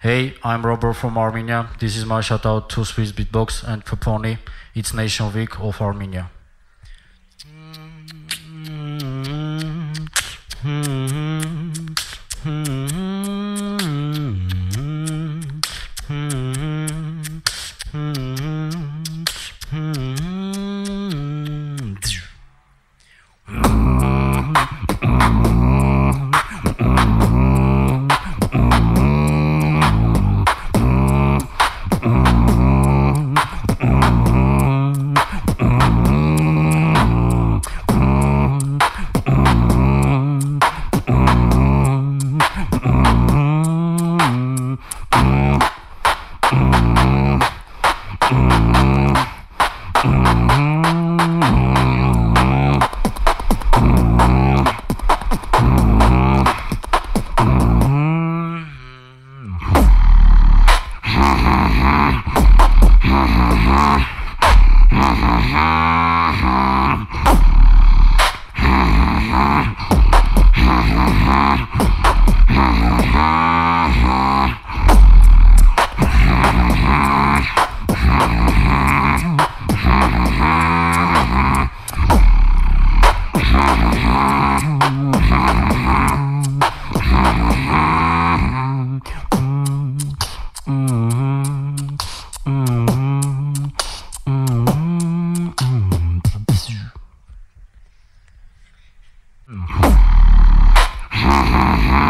Hey, I'm Robert from Armenia. This is my shout out to Swiss Beatbox and Pepouni. It's Nation Week of Armenia. ha ha ha ha. Ha ha ha!